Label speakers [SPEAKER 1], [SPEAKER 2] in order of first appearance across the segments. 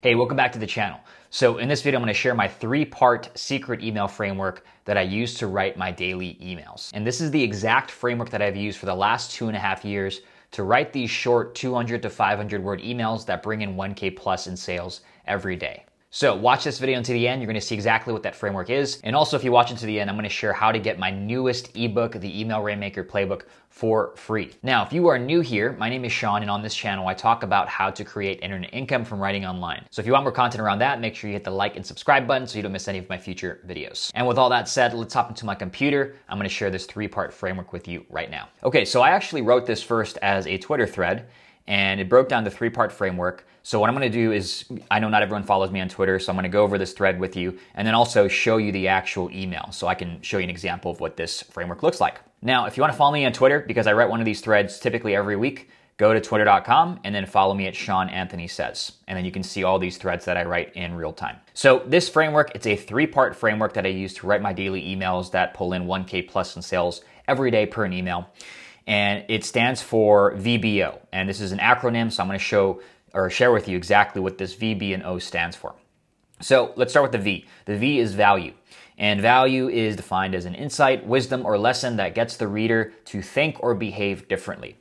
[SPEAKER 1] Hey, welcome back to the channel. So in this video, I'm gonna share my three-part secret email framework that I use to write my daily emails. And this is the exact framework that I've used for the last two and a half years to write these short 200 to 500 word emails that bring in 1K plus in sales every day. So watch this video until the end. You're going to see exactly what that framework is. And also if you watch it to the end, I'm going to share how to get my newest ebook, the Email Rainmaker Playbook for free. Now, if you are new here, my name is Sean and on this channel, I talk about how to create internet income from writing online. So if you want more content around that, make sure you hit the like and subscribe button so you don't miss any of my future videos. And with all that said, let's hop into my computer. I'm going to share this three part framework with you right now. Okay, so I actually wrote this first as a Twitter thread and it broke down the three part framework. So, what I'm gonna do is, I know not everyone follows me on Twitter, so I'm gonna go over this thread with you and then also show you the actual email so I can show you an example of what this framework looks like. Now, if you wanna follow me on Twitter, because I write one of these threads typically every week, go to twitter.com and then follow me at Sean Anthony Says. And then you can see all these threads that I write in real time. So this framework, it's a three-part framework that I use to write my daily emails that pull in 1K plus in sales every day per an email and it stands for VBO. And this is an acronym, so I'm going to show or share with you exactly what this VB and O stands for. So let's start with the V. The V is value. And value is defined as an insight, wisdom, or lesson that gets the reader to think or behave differently.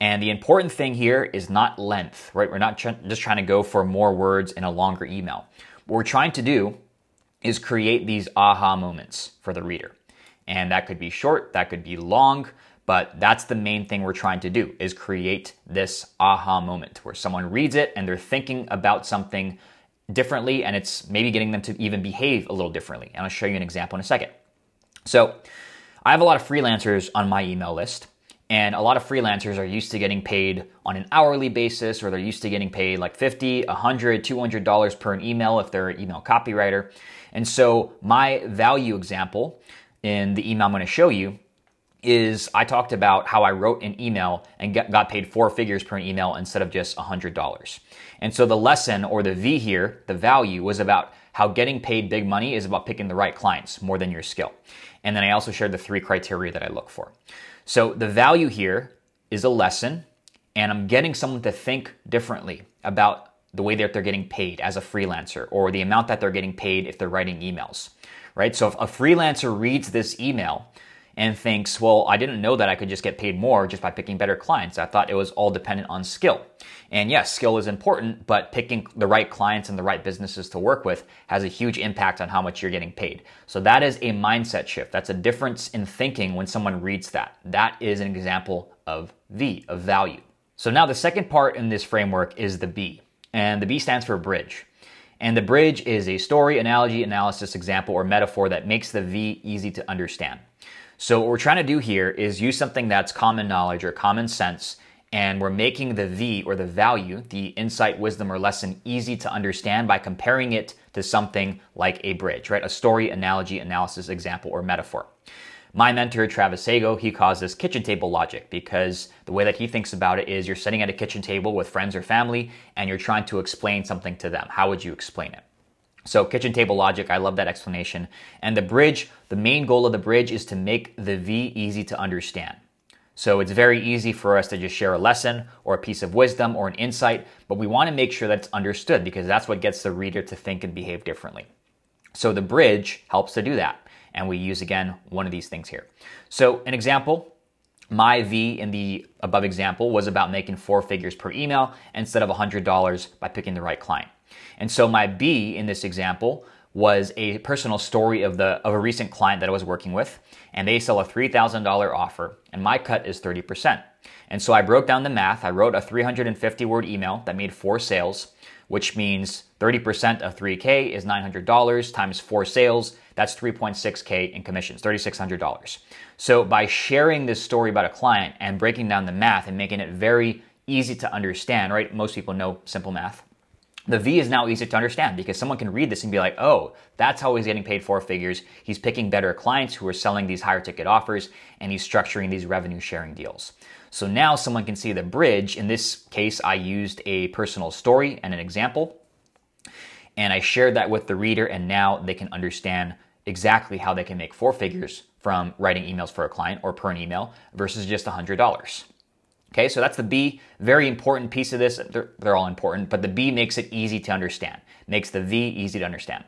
[SPEAKER 1] And the important thing here is not length, right? We're not just trying to go for more words in a longer email. What we're trying to do is create these aha moments for the reader. And that could be short, that could be long, but that's the main thing we're trying to do is create this aha moment where someone reads it and they're thinking about something differently and it's maybe getting them to even behave a little differently. And I'll show you an example in a second. So I have a lot of freelancers on my email list. And a lot of freelancers are used to getting paid on an hourly basis, or they're used to getting paid like 50, 100, 200 dollars per an email if they're an email copywriter. And so my value example in the email I'm going to show you is I talked about how I wrote an email and got paid four figures per email instead of just $100. And so the lesson or the V here, the value was about how getting paid big money is about picking the right clients more than your skill. And then I also shared the three criteria that I look for. So the value here is a lesson and I'm getting someone to think differently about the way that they're getting paid as a freelancer or the amount that they're getting paid if they're writing emails, right? So if a freelancer reads this email, and thinks, well, I didn't know that I could just get paid more just by picking better clients. I thought it was all dependent on skill. And yes, skill is important, but picking the right clients and the right businesses to work with has a huge impact on how much you're getting paid. So that is a mindset shift. That's a difference in thinking when someone reads that. That is an example of V, of value. So now the second part in this framework is the B. And the B stands for bridge. And the bridge is a story, analogy, analysis, example, or metaphor that makes the V easy to understand. So what we're trying to do here is use something that's common knowledge or common sense and we're making the V or the value, the insight, wisdom, or lesson easy to understand by comparing it to something like a bridge, right? A story, analogy, analysis, example, or metaphor. My mentor, Travis Sago, he calls this kitchen table logic because the way that he thinks about it is you're sitting at a kitchen table with friends or family and you're trying to explain something to them. How would you explain it? So kitchen table logic, I love that explanation. And the bridge, the main goal of the bridge is to make the V easy to understand. So it's very easy for us to just share a lesson or a piece of wisdom or an insight, but we want to make sure that it's understood because that's what gets the reader to think and behave differently. So the bridge helps to do that. And we use again one of these things here. So an example, my V in the above example was about making four figures per email instead of $100 by picking the right client. And so my B in this example was a personal story of the of a recent client that I was working with, and they sell a $3,000 offer, and my cut is 30%. And so I broke down the math. I wrote a 350 word email that made four sales, which means 30% of 3K is $900 times four sales. That's 3.6K in commissions, $3,600. So by sharing this story about a client and breaking down the math and making it very easy to understand, right? Most people know simple math the V is now easy to understand because someone can read this and be like, oh, that's how he's getting paid four figures. He's picking better clients who are selling these higher ticket offers and he's structuring these revenue sharing deals. So now someone can see the bridge. In this case, I used a personal story and an example. And I shared that with the reader, and now they can understand exactly how they can make four figures from writing emails for a client or per an email versus just $100. Okay, so that's the B, very important piece of this. They're, they're all important, but the B makes it easy to understand, makes the V easy to understand.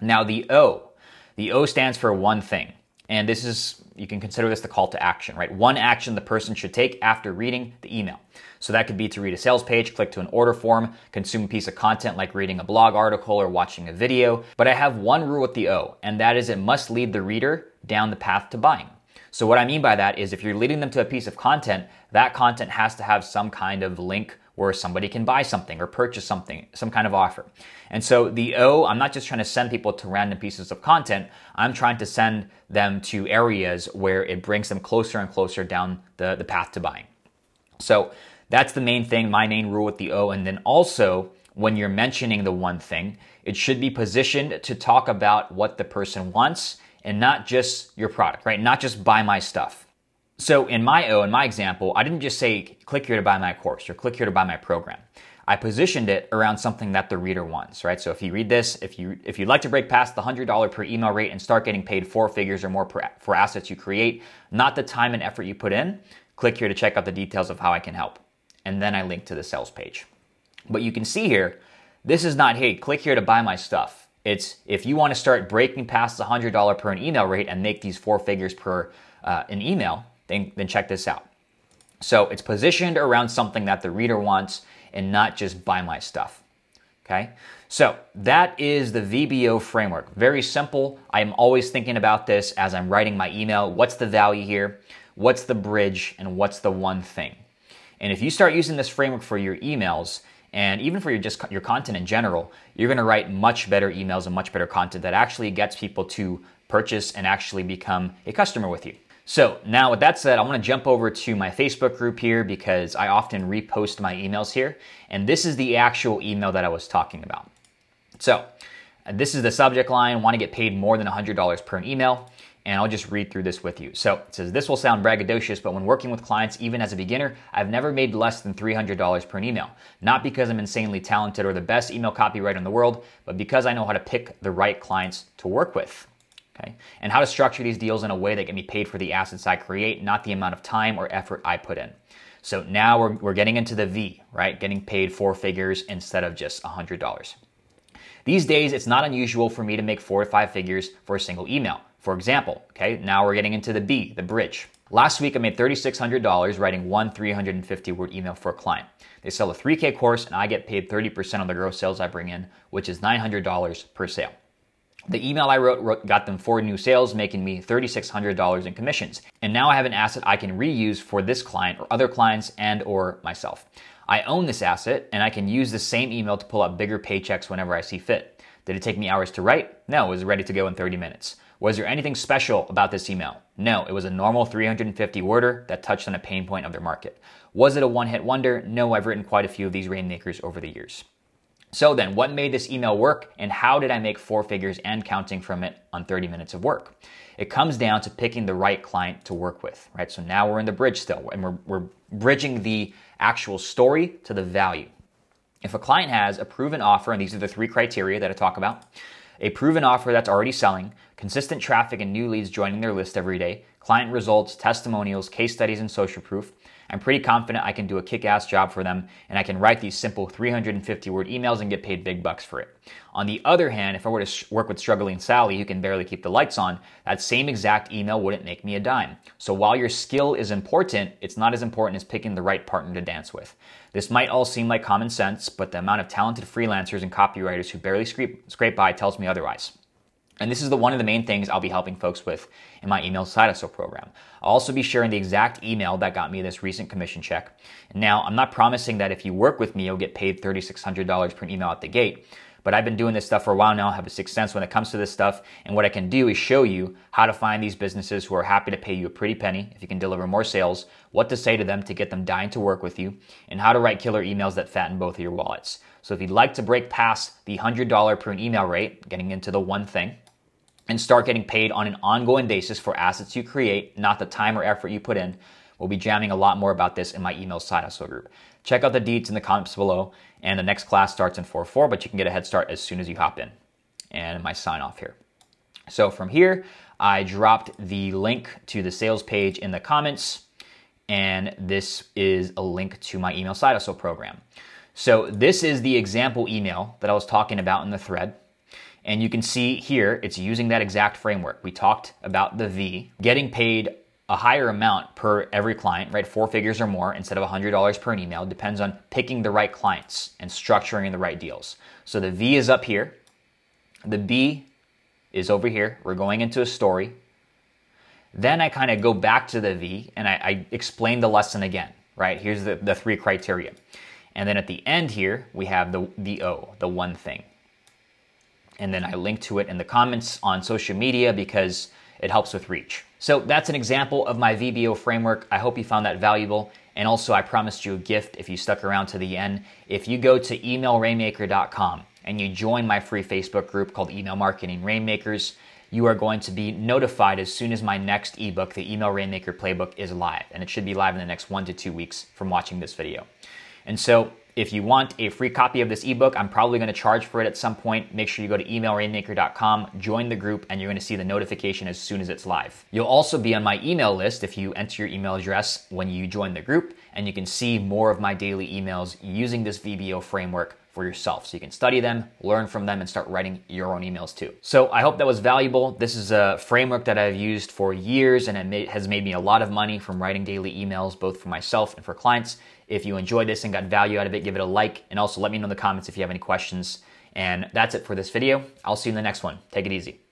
[SPEAKER 1] Now, the O, the O stands for one thing. And this is, you can consider this the call to action, right? One action the person should take after reading the email. So that could be to read a sales page, click to an order form, consume a piece of content like reading a blog article or watching a video. But I have one rule with the O, and that is it must lead the reader down the path to buying. So what I mean by that is if you're leading them to a piece of content, that content has to have some kind of link where somebody can buy something or purchase something, some kind of offer. And so the O, I'm not just trying to send people to random pieces of content, I'm trying to send them to areas where it brings them closer and closer down the, the path to buying. So that's the main thing, my main rule with the O. And then also, when you're mentioning the one thing, it should be positioned to talk about what the person wants and not just your product, right? Not just buy my stuff. So in my O, in my example, I didn't just say click here to buy my course or click here to buy my program. I positioned it around something that the reader wants, right? So if you read this, if you if you'd like to break past the hundred dollar per email rate and start getting paid four figures or more per, for assets you create, not the time and effort you put in, click here to check out the details of how I can help. And then I link to the sales page. But you can see here, this is not hey, click here to buy my stuff. It's if you want to start breaking past the hundred dollar per an email rate and make these four figures per uh, an email, then, then check this out. So it's positioned around something that the reader wants and not just buy my stuff. Okay, so that is the VBO framework. Very simple. I'm always thinking about this as I'm writing my email. What's the value here? What's the bridge? And what's the one thing? And if you start using this framework for your emails, and even for your just your content in general, you're going to write much better emails and much better content that actually gets people to purchase and actually become a customer with you. So now with that said, I want to jump over to my Facebook group here because I often repost my emails here. And this is the actual email that I was talking about. So this is the subject line, want to get paid more than $100 per email. And I'll just read through this with you. So it says, This will sound braggadocious, but when working with clients, even as a beginner, I've never made less than $300 per email. Not because I'm insanely talented or the best email copywriter in the world, but because I know how to pick the right clients to work with. Okay? And how to structure these deals in a way that can be paid for the assets I create, not the amount of time or effort I put in. So now we're, we're getting into the V, right? Getting paid four figures instead of just $100. These days, it's not unusual for me to make four to five figures for a single email. For example, okay, now we're getting into the B, the bridge. Last week, I made $3,600 writing one 350 word email for a client. They sell a 3K course, and I get paid 30% of the gross sales I bring in, which is $900 per sale. The email I wrote, wrote, got them four new sales, making me $3,600 in commissions. And now I have an asset I can reuse for this client or other clients and or myself. I own this asset and I can use the same email to pull out bigger paychecks whenever I see fit. Did it take me hours to write? No, it was ready to go in 30 minutes. Was there anything special about this email? No, it was a normal 350 worder that touched on a pain point of their market. Was it a one hit wonder? No, I've written quite a few of these rainmakers over the years. So then, what made this email work and how did I make four figures and counting from it on 30 minutes of work? It comes down to picking the right client to work with, right? So now we're in the bridge still and we're, we're bridging the actual story to the value. If a client has a proven offer, and these are the three criteria that I talk about, a proven offer that's already selling, consistent traffic and new leads joining their list every day, client results, testimonials, case studies, and social proof, I'm pretty confident I can do a kick ass job for them and I can write these simple 350 word emails and get paid big bucks for it. On the other hand, if I were to work with struggling Sally who can barely keep the lights on, that same exact email wouldn't make me a dime. So while your skill is important, it's not as important as picking the right partner to dance with. This might all seem like common sense, but the amount of talented freelancers and copywriters who barely scrape, scrape by tells me otherwise. And this is the one of the main things I'll be helping folks with in my email side hustle program. I'll also be sharing the exact email that got me this recent commission check. Now, I'm not promising that if you work with me, you'll get paid $3,600 per email at the gate, but I've been doing this stuff for a while now. I have a sixth sense when it comes to this stuff. And what I can do is show you how to find these businesses who are happy to pay you a pretty penny if you can deliver more sales, what to say to them to get them dying to work with you, and how to write killer emails that fatten both of your wallets. So if you'd like to break past the $100 per email rate, getting into the one thing, and start getting paid on an ongoing basis for assets you create, not the time or effort you put in. We'll be jamming a lot more about this in my email side hustle group. Check out the deets in the comments below, and the next class starts in 4-4, but you can get a head start as soon as you hop in. And my sign off here. So from here, I dropped the link to the sales page in the comments. and this is a link to my email side hustle program. So this is the example email that I was talking about in the thread. And you can see here, it's using that exact framework. We talked about the V, getting paid a higher amount per every client, right? Four figures or more instead of $100 per an email. Depends on picking the right clients and structuring the right deals. So the V is up here. The B is over here. We're going into a story. Then I kind of go back to the V and I, I explain the lesson again, right? Here's the, the three criteria. And then at the end here, we have the, the O, the one thing. And then I link to it in the comments on social media because it helps with reach. So that's an example of my VBO framework. I hope you found that valuable. And also, I promised you a gift if you stuck around to the end. If you go to emailrainmaker.com and you join my free Facebook group called Email Marketing Rainmakers, you are going to be notified as soon as my next ebook, the Email Rainmaker Playbook, is live. And it should be live in the next one to two weeks from watching this video. And so if you want a free copy of this ebook, I'm probably going to charge for it at some point. Make sure you go to emailrainmaker.com, join the group, and you're going to see the notification as soon as it's live. You'll also be on my email list if you enter your email address when you join the group, and you can see more of my daily emails using this VBO framework for yourself. So you can study them, learn from them, and start writing your own emails too. So I hope that was valuable. This is a framework that I've used for years and it has made me a lot of money from writing daily emails, both for myself and for clients. If you enjoyed this and got value out of it, give it a like and also let me know in the comments if you have any questions. And that's it for this video. I'll see you in the next one. Take it easy.